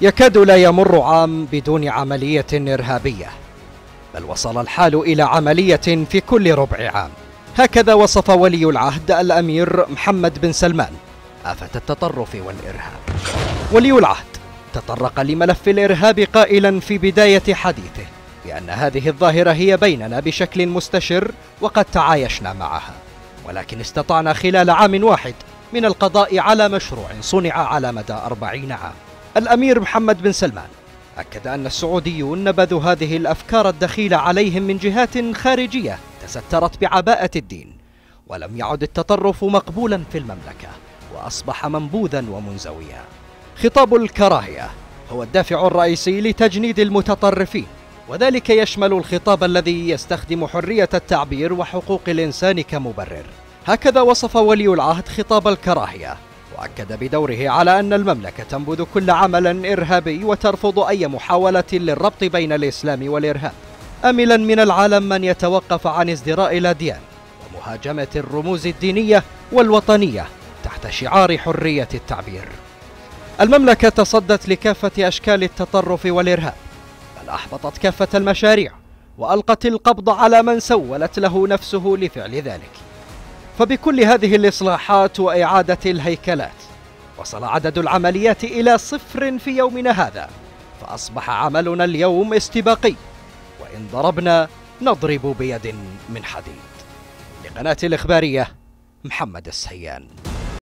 يكاد لا يمر عام بدون عملية إرهابية بل وصل الحال إلى عملية في كل ربع عام. هكذا وصف ولي العهد الأمير محمد بن سلمان آفة التطرف والإرهاب. ولي العهد تطرق لملف الإرهاب قائلا في بداية حديثه بأن هذه الظاهرة هي بيننا بشكل مستشر وقد تعايشنا معها. ولكن استطعنا خلال عام واحد من القضاء على مشروع صنع على مدى أربعين عام. الأمير محمد بن سلمان. أكد أن السعوديون نبذوا هذه الأفكار الدخيلة عليهم من جهات خارجية تسترت بعباءة الدين ولم يعد التطرف مقبولا في المملكة وأصبح منبوذا ومنزويا. خطاب الكراهية هو الدافع الرئيسي لتجنيد المتطرفين وذلك يشمل الخطاب الذي يستخدم حرية التعبير وحقوق الإنسان كمبرر. هكذا وصف ولي العهد خطاب الكراهية وأكد بدوره على أن المملكة تنبذ كل عمل إرهابي وترفض أي محاولة للربط بين الإسلام والإرهاب. أملا من العالم من يتوقف عن ازدراء الأديان ومهاجمة الرموز الدينية والوطنية تحت شعار حرية التعبير. المملكة تصدت لكافة أشكال التطرف والإرهاب بل أحبطت كافة المشاريع وألقت القبض على من سولت له نفسه لفعل ذلك. فبكل هذه الإصلاحات وإعادة الهيكلات وصل عدد العمليات إلى صفر في يومنا هذا فأصبح عملنا اليوم استباقي وإن ضربنا نضرب بيد من حديد. لقناة الإخبارية محمد السيان.